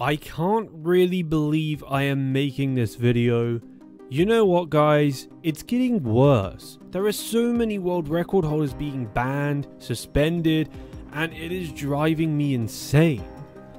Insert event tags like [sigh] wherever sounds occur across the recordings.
I can't really believe I am making this video. You know what guys, it's getting worse. There are so many world record holders being banned, suspended, and it is driving me insane.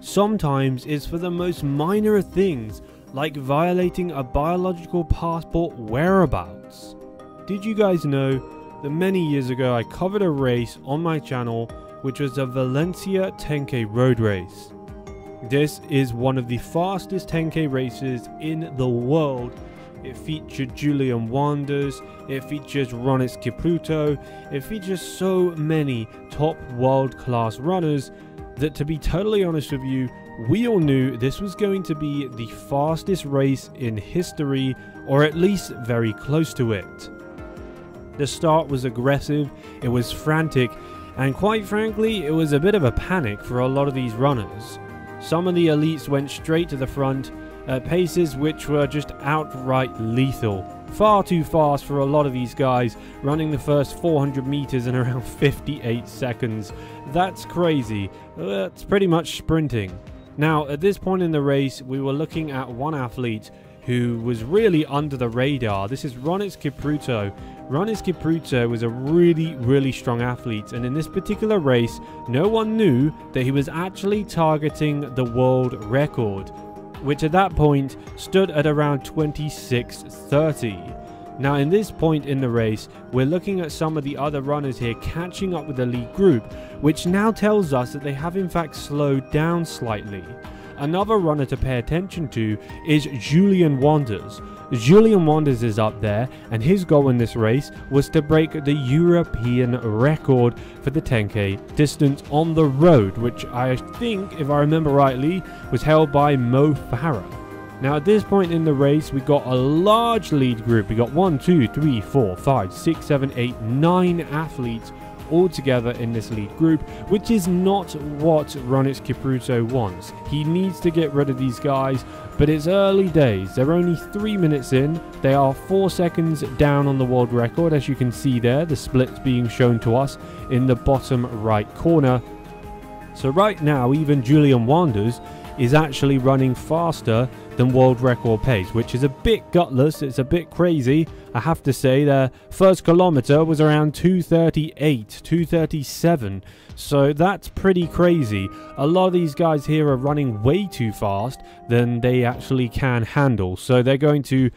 Sometimes it's for the most minor things, like violating a biological passport whereabouts. Did you guys know that many years ago I covered a race on my channel which was the Valencia 10k road race. This is one of the fastest 10k races in the world. It featured Julien Wanders, it features Rhonex Kipruto, it features so many top world class runners that to be totally honest with you, we all knew this was going to be the fastest race in history, or at least very close to it. The start was aggressive, it was frantic, and quite frankly, it was a bit of a panic for a lot of these runners. Some of the elites went straight to the front at paces which were just outright lethal. Far too fast for a lot of these guys, running the first 400 meters in around [laughs] 58 seconds. That's crazy. That's pretty much sprinting. Now, at this point in the race, we were looking at one athlete who was really under the radar. This is Rhonex Kipruto. Rhonex Kipruto was a really, really strong athlete, and in this particular race, no one knew that he was actually targeting the world record, which at that point stood at around 26.30. Now, in this point in the race, we're looking at some of the other runners here catching up with the lead group, which now tells us that they have in fact slowed down slightly. Another runner to pay attention to is Julien Wanders. Julien Wanders is up there, and his goal in this race was to break the European record for the 10k distance on the road, which I think, if I remember rightly, was held by Mo Farah. Now, at this point in the race, we got a large lead group. We got one, two, three, four, five, six, seven, eight, nine athletes all together in this lead group, which is not what Rhonex Kipruto wants. He needs to get rid of these guys, but it's early days. They're only three minutes in. They are four seconds down on the world record, as you can see there, the splits being shown to us in the bottom right corner. So right now, even Julien Wanders is actually running faster than world record pace, which is a bit gutless. It's a bit crazy. I have to say, their first kilometer was around 238, 237. So that's pretty crazy. A lot of these guys here are running way too fast than they actually can handle. So they're going to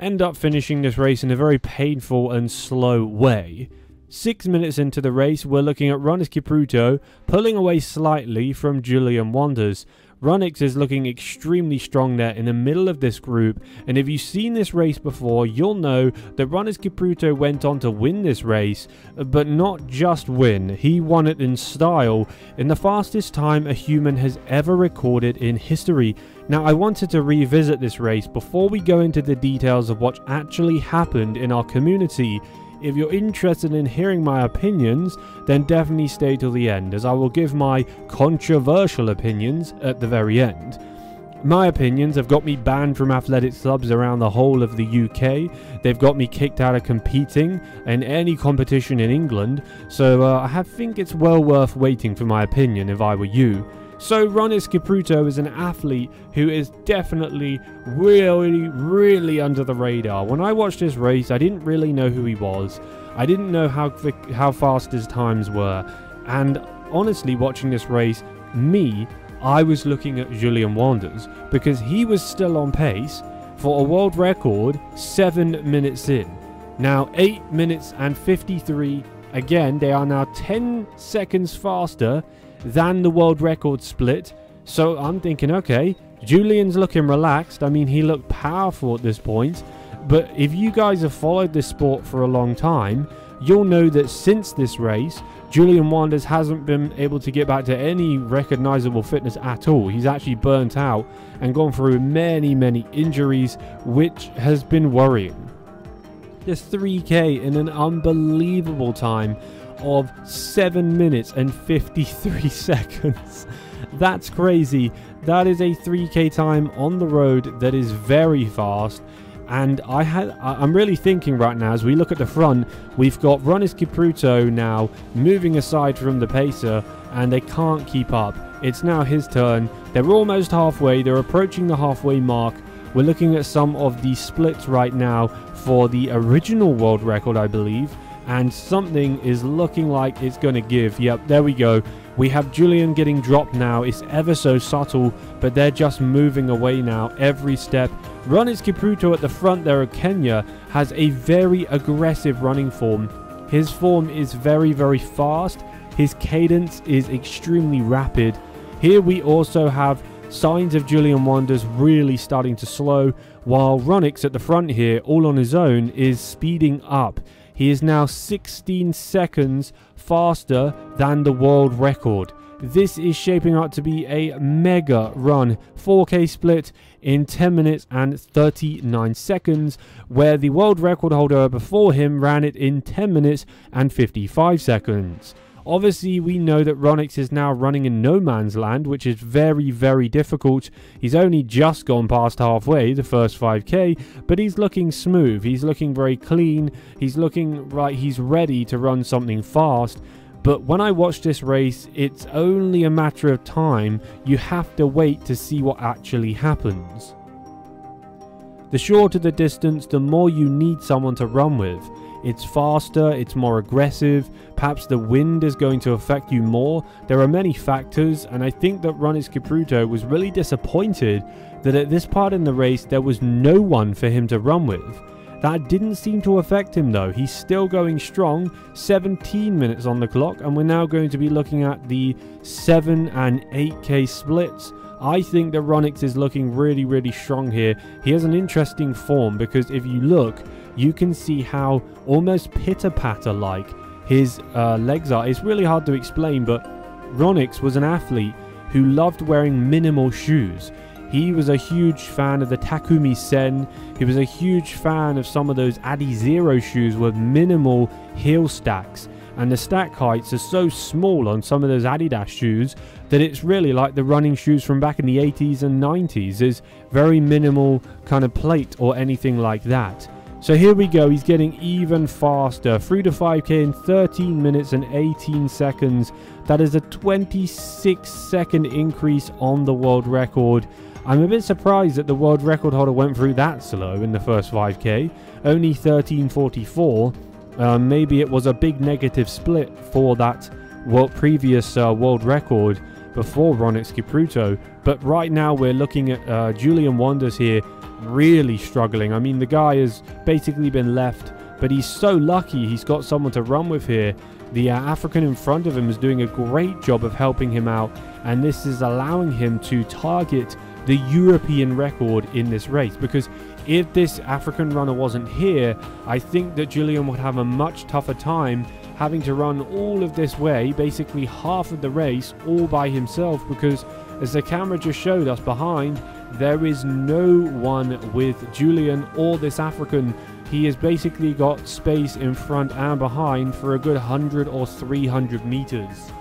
end up finishing this race in a very painful and slow way. Six minutes into the race, we're looking at Rhonex Kipruto pulling away slightly from Julien Wanders. Rhonex is looking extremely strong there in the middle of this group, and if you've seen this race before, you'll know that Rhonex Kipruto went on to win this race, but not just win, he won it in style, in the fastest time a human has ever recorded in history. Now, I wanted to revisit this race before we go into the details of what actually happened in our community. If you're interested in hearing my opinions, then definitely stay till the end, as I will give my controversial opinions at the very end. My opinions have got me banned from athletic clubs around the whole of the UK. They've got me kicked out of competing in any competition in England, so uh, I think it's well worth waiting for my opinion if I were you. So Rhonex Kipruto is an athlete who is definitely really, really under the radar. When I watched this race, I didn't really know who he was. I didn't know how how fast his times were. And honestly, watching this race, me, I was looking at Julien Wanders because he was still on pace for a world record seven minutes in. Now, 8 minutes and 53. Again, they are now 10 seconds faster than the world record split. So I'm thinking, okay, Julien's looking relaxed. I mean, he looked powerful at this point. But if you guys have followed this sport for a long time, you'll know that since this race, Julien Wanders hasn't been able to get back to any recognizable fitness at all. He's actually burnt out and gone through many, many injuries, which has been worrying. Just 3k in an unbelievable time of 7 minutes and 53 [laughs] seconds. That's crazy. That is a 3k time on the road that is very fast. And I had, I'm really thinking right now as we look at the front, we've got Rhonex Kipruto now moving aside from the pacer, and they can't keep up. It's now his turn. They're almost halfway. They're approaching the halfway mark. We're looking at some of the splits right now for the original world record, I believe. And something is looking like it's going to give. Yep, there we go. We have Julien getting dropped now. It's ever so subtle, but they're just moving away now every step. Rhonex Kipruto at the front there of Kenya has a very aggressive running form. His form is very, very fast. His cadence is extremely rapid. Here we also have signs of Julien Wanders really starting to slow, while Rhonex at the front here, all on his own, is speeding up. He is now 16 seconds faster than the world record. This is shaping up to be a mega run. 4K split in 10 minutes and 39 seconds, where the world record holder before him ran it in 10 minutes and 55 seconds. Obviously, we know that Rhonex is now running in no man's land, which is very, very difficult. He's only just gone past halfway, the first 5k, but he's looking smooth. He's looking very clean. He's looking right. He's ready to run something fast. But when I watch this race, it's only a matter of time. You have to wait to see what actually happens. The shorter the distance, the more you need someone to run with. It's faster, it's more aggressive, perhaps the wind is going to affect you more. There are many factors, and I think that Rhonex Kipruto was really disappointed that at this part in the race there was no one for him to run with. That didn't seem to affect him though. He's still going strong. 17 minutes on the clock, and we're now going to be looking at the 7 and 8k splits. I think that Rhonex is looking really, really strong here. He has an interesting form because if you look, you can see how almost pitter patter like his uh, legs are. It's really hard to explain, but Rhonex was an athlete who loved wearing minimal shoes. He was a huge fan of the Takumi Sen. He was a huge fan of some of those Adizero shoes with minimal heel stacks. And the stack heights are so small on some of those Adidas shoes that it's really like the running shoes from back in the 80s and 90s. There's very minimal kind of plate or anything like that. So here we go, he's getting even faster. 3 to 5k in 13 minutes and 18 seconds. That is a 26 second increase on the world record. I'm a bit surprised that the world record holder went through that slow in the first 5k. Only 1344. Uh, maybe it was a big negative split for that world, previous uh, world record before Rhonex Kipruto. But right now we're looking at uh, Julien Wanders here really struggling. I mean, the guy has basically been left, but he's so lucky he's got someone to run with here. The uh, African in front of him is doing a great job of helping him out, and this is allowing him to target the European record in this race because if this African runner wasn't here, I think that Julien would have a much tougher time having to run all of this way, basically half of the race, all by himself because as the camera just showed us behind, there is no one with Julien or this African. He has basically got space in front and behind for a good 100 or 300 meters.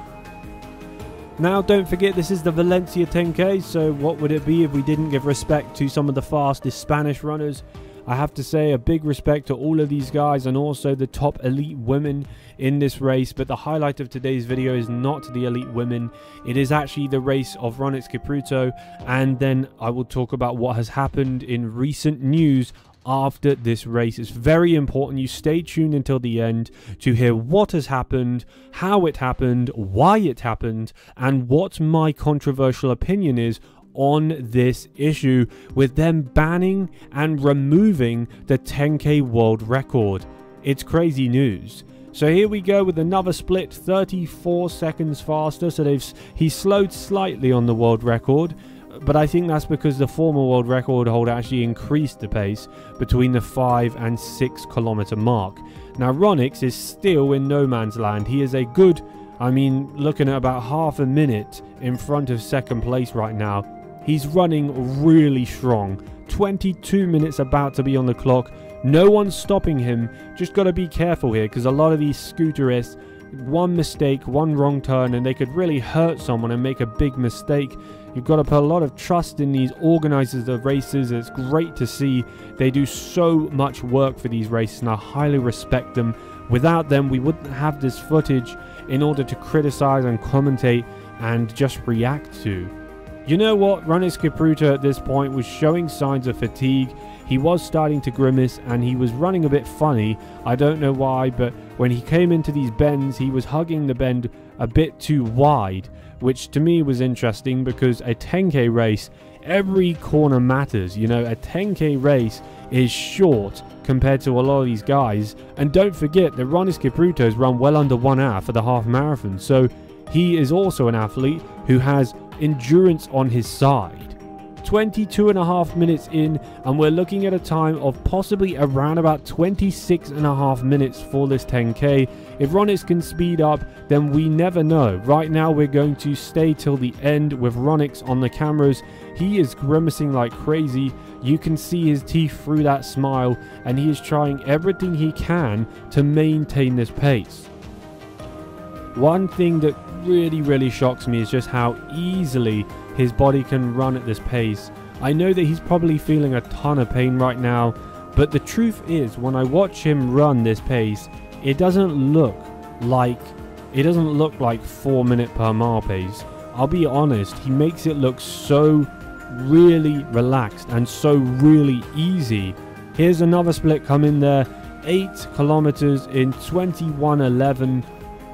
Now, don't forget, this is the Valencia 10K, so what would it be if we didn't give respect to some of the fastest Spanish runners? I have to say a big respect to all of these guys and also the top elite women in this race. But the highlight of today's video is not the elite women. It is actually the race of Rhonex Kipruto. And then I will talk about what has happened in recent news after this race. It's very important you stay tuned until the end to hear what has happened, how it happened, why it happened, and what my controversial opinion is on this issue with them banning and removing the 10k world record. It's crazy news. So here we go with another split 34 seconds faster so they've he slowed slightly on the world record but I think that's because the former world record holder actually increased the pace between the 5 and 6 kilometer mark. Now Rhonex is still in no man's land. He is a good I mean looking at about half a minute in front of second place right now He's running really strong. 22 minutes about to be on the clock. No one's stopping him. Just got to be careful here because a lot of these scooterists, one mistake, one wrong turn, and they could really hurt someone and make a big mistake. You've got to put a lot of trust in these organizers of races. It's great to see they do so much work for these races, and I highly respect them. Without them, we wouldn't have this footage. in order to criticize and commentate and just react to. You know what? Rhonex Kipruto at this point was showing signs of fatigue. He was starting to grimace and he was running a bit funny. I don't know why, but when he came into these bends, he was hugging the bend a bit too wide, which to me was interesting because a 10k race, every corner matters. You know, a 10k race is short compared to a lot of these guys. And don't forget that Rhonex Kipruto's run well under one hour for the half marathon. So he is also an athlete who has endurance on his side. 22 and a half minutes in and we're looking at a time of possibly around about 26 and a half minutes for this 10k if Rhonex can speed up then we never know. Right now we're going to stay till the end with Rhonex on the cameras. He is grimacing like crazy. You can see his teeth through that smile and he is trying everything he can to maintain this pace. One thing that really, really shocks me is just how easily his body can run at this pace. I know that he's probably feeling a ton of pain right now, but the truth is, when I watch him run this pace, it doesn't look like it doesn't look like four minute per mile pace. I'll be honest, he makes it look so really relaxed and so really easy. Here's another split come in there, 8 kilometers in 2111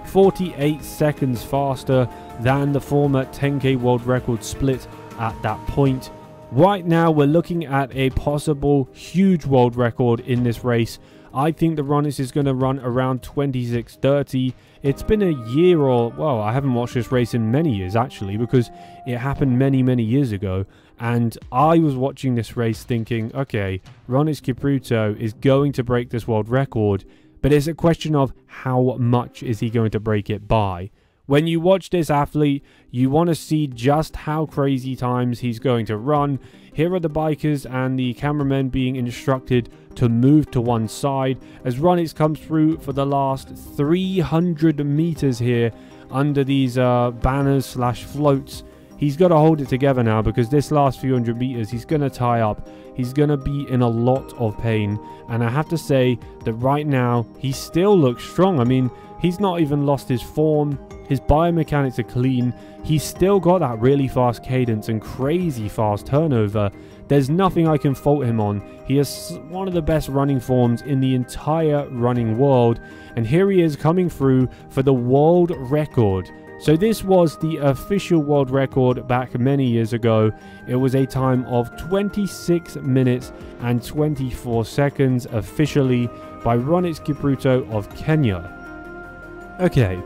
48 seconds faster than the former 10k world record split at that point. Right now, we're looking at a possible huge world record in this race. I think the Rhonex is going to run around 26.30. It's been a year or, well, I haven't watched this race in many years actually because it happened many, many years ago. And I was watching this race thinking, okay, Rhonex Kipruto is going to break this world record but it's a question of how much is he going to break it by. When you watch this athlete, you want to see just how crazy times he's going to run. Here are the bikers and the cameramen being instructed to move to one side as Rhonex comes through for the last 300 meters here under these uh, banners slash floats. He's got to hold it together now because this last few hundred meters he's going to tie up he's going to be in a lot of pain. And I have to say that right now, he still looks strong. I mean, he's not even lost his form. His biomechanics are clean. He's still got that really fast cadence and crazy fast turnover. There's nothing I can fault him on. He has one of the best running forms in the entire running world. And here he is coming through for the world record. So this was the official world record back many years ago. It was a time of 26 minutes and 24 seconds officially by Rhonex Kipruto of Kenya. Okay,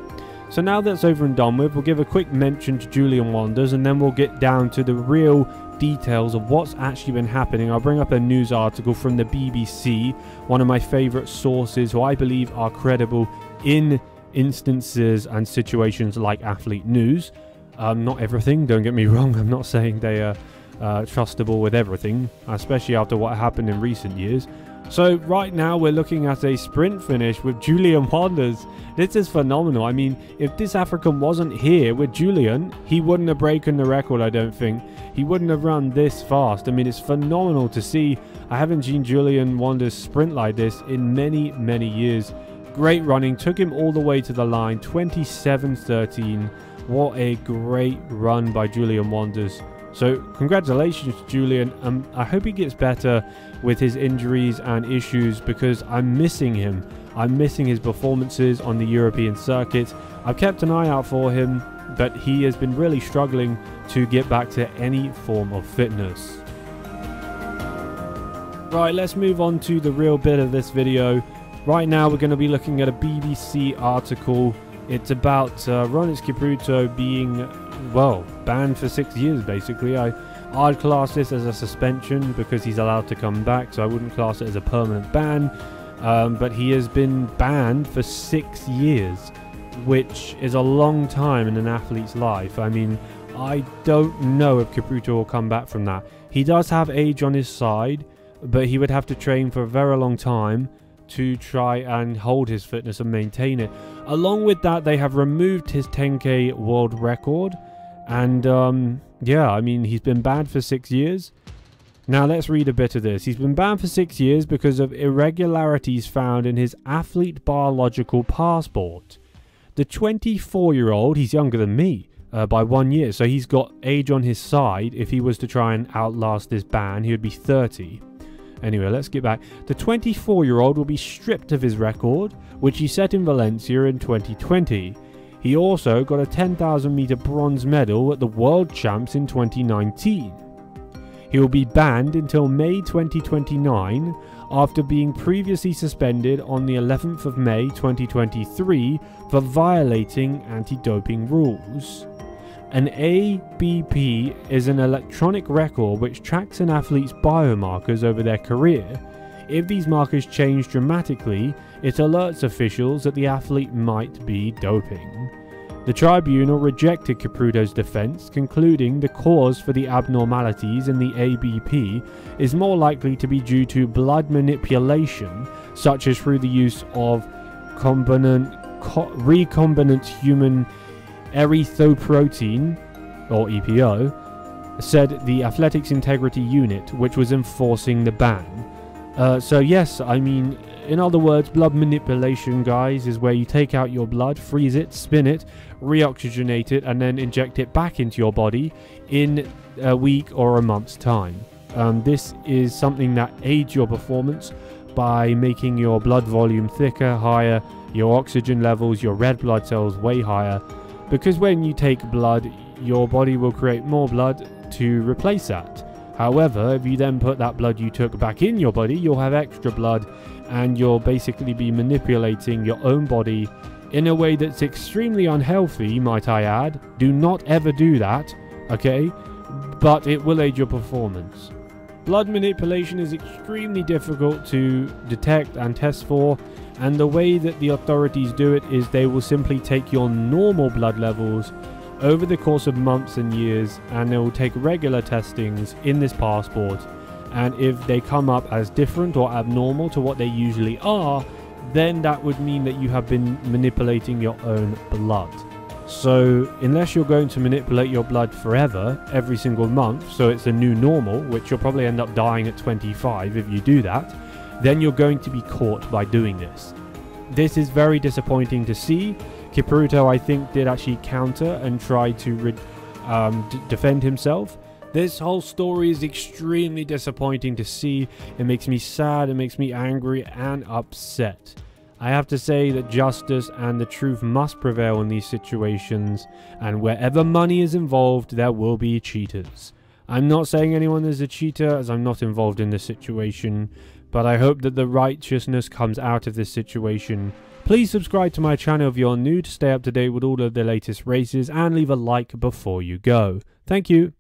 so now that's over and done with, we'll give a quick mention to Julien Wanders and then we'll get down to the real details of what's actually been happening. I'll bring up a news article from the BBC, one of my favourite sources who I believe are credible in instances and situations like athlete news. Um, not everything, don't get me [laughs] wrong, I'm not saying they are uh, trustable with everything, especially after what happened in recent years. So, right now, we're looking at a sprint finish with Julien Wanders. This is phenomenal. I mean, if this African wasn't here with Julien, he wouldn't have broken the record, I don't think. He wouldn't have run this fast. I mean, it's phenomenal to see. I haven't seen Julien Wanders sprint like this in many, many years. Great running, took him all the way to the line, 27-13. What a great run by Julien Wanders. So congratulations to Julien. Um, I hope he gets better with his injuries and issues because I'm missing him. I'm missing his performances on the European circuit. I've kept an eye out for him, but he has been really struggling to get back to any form of fitness. Right, let's move on to the real bit of this video. Right now, we're going to be looking at a BBC article. It's about uh, Kipruto being, well, banned for six years, basically. I, I'd class this as a suspension because he's allowed to come back, so I wouldn't class it as a permanent ban. Um, but he has been banned for six years, which is a long time in an athlete's life. I mean, I don't know if Kipruto will come back from that. He does have age on his side, but he would have to train for a very long time to try and hold his fitness and maintain it. Along with that, they have removed his 10k world record. And um, yeah, I mean, he's been banned for six years. Now let's read a bit of this. He's been banned for six years because of irregularities found in his athlete biological passport. The 24 year old, he's younger than me uh, by one year, so he's got age on his side. If he was to try and outlast this ban, he would be 30. Anyway, let's get back. The 24 year old will be stripped of his record, which he set in Valencia in 2020. He also got a 10,000 meter bronze medal at the World Champs in 2019. He will be banned until May 2029 after being previously suspended on the 11th of May 2023 for violating anti doping rules. An ABP is an electronic record which tracks an athlete's biomarkers over their career. If these markers change dramatically, it alerts officials that the athlete might be doping. The tribunal rejected Kipruto's defense, concluding the cause for the abnormalities in the ABP is more likely to be due to blood manipulation, such as through the use of recombinant, recombinant human erythropoietin, or EPO, said the Athletics Integrity Unit, which was enforcing the ban. Uh, so, yes, I mean, in other words, blood manipulation, guys, is where you take out your blood, freeze it, spin it, reoxygenate it, and then inject it back into your body in a week or a month's time. Um, this is something that aids your performance by making your blood volume thicker, higher, your oxygen levels, your red blood cells way higher, because when you take blood, your body will create more blood to replace that. However, if you then put that blood you took back in your body, you'll have extra blood and you'll basically be manipulating your own body in a way that's extremely unhealthy, might I add. Do not ever do that, okay? But it will aid your performance. Blood manipulation is extremely difficult to detect and test for, and the way that the authorities do it is they will simply take your normal blood levels over the course of months and years, and they will take regular testings in this passport. And if they come up as different or abnormal to what they usually are, then that would mean that you have been manipulating your own blood. So, unless you're going to manipulate your blood forever, every single month, so it's a new normal, which you'll probably end up dying at 25 if you do that, then you're going to be caught by doing this. This is very disappointing to see. Kipruto, I think, did actually counter and try to um, d- defend himself. This whole story is extremely disappointing to see. It makes me sad, it makes me angry and upset. I have to say that justice and the truth must prevail in these situations, and wherever money is involved, there will be cheaters. I'm not saying anyone is a cheater, as I'm not involved in this situation, but I hope that the righteousness comes out of this situation. Please subscribe to my channel if you're new to stay up to date with all of the latest races, and leave a like before you go. Thank you.